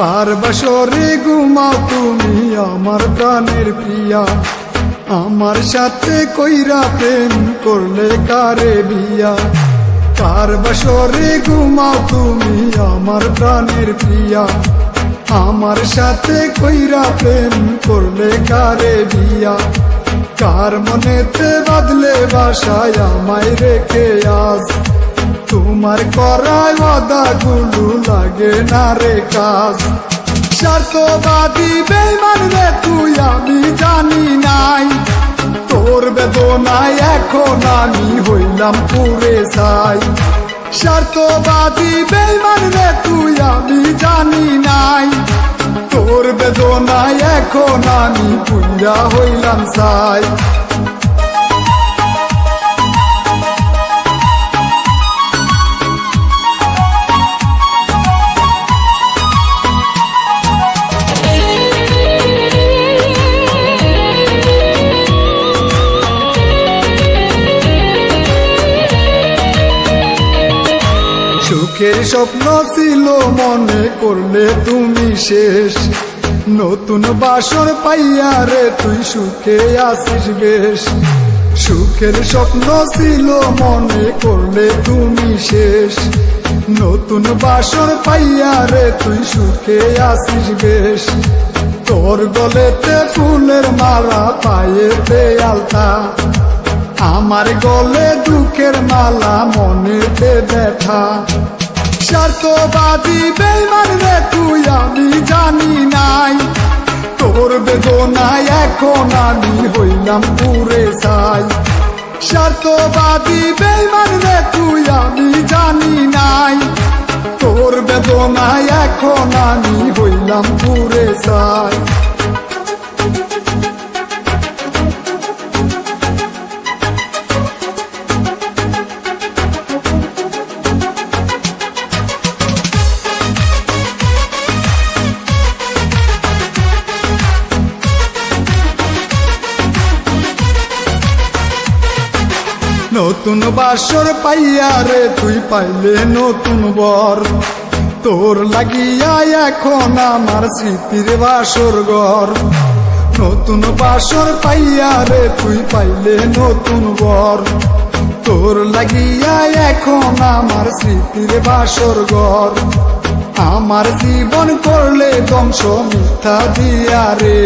কার বাসরে ঘুমাও তুমি? আমার প্রাণের প্রিয়া। আমার সাথে কইরা প্রেম করলে কারে বিয়া? কার বাসরে ঘুমাও তুমি? আমার প্রাণের প্রিয়া। আমার সাথে কইরা প্রেম করলে কারে বিয়া? কার মনেতে বাদলে বাসায় আমায় রেখে আজ তোমার করায় বাদা গুলু লাগে না রে কাজ। স্বার্থবাদী বেমান রে তুই, আমি জানি নাই। তোর বেদনায় এখন আমি হইলাম পুরে চাই স্বার্থবাদী বেমান রে তুই, আমি জানি নাই। তোর বেদনায় এখন আমি পুরা হইলাম চাই সুখের স্বপ্ন ছিল মনে করলে তুমি শেষ। নতুন বাসন পাইয়া রে তুই সুখে আসিস বেশ। সুখের স্বপ্ন ছিল মনে করলে তুমি শেষ। নতুন বাসন পাইয়া রে তুই সুখে আসিস বেশ। তোর গলেতে ফুলের মালা পায়েতে আলতা আমার গলে দুঃখের মালা, মনেতে ব্যথা। স্বার্থবাদী বেমান রে তুই, আমি জানি নাই। তোর বেদনায় এখন আমি হইলাম পুরে সাই স্বার্থবাদী বেমান রে তুই, আমি জানি নাই। তোর বেদনায় এখন আমি হইলাম পুরে নতুন বাসর পাইয়া রে, তুই পাইলে নতুন বর। তোর লাগিয়া এখন আমার স্মৃতির বাসর ঘর। নতুন বাসর পাইয়া রে, তুই পাইলে নতুন বর। তোর লাগিয়া এখন আমার স্মৃতির বাসর ঘর। আমার জীবন করলে ধ্বংস মিথ্যা দিয়া রে।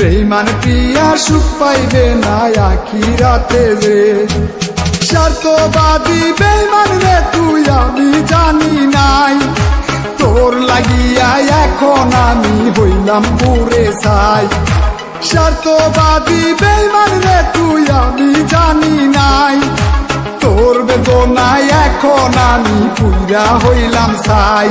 বেইমান পিয়া সুখ পাইবে না আখি রাতে রে? স্বার্থবাদী বেইমান রে তুই, আমি জানি নাই। তোর লাগিয়া এখন আমি হইলাম পুরে চাই স্বার্থবাদী বেইমান রে তুই, আমি জানি নাই। তোর বেদনায় এখন আমি পুরা হইলাম চাই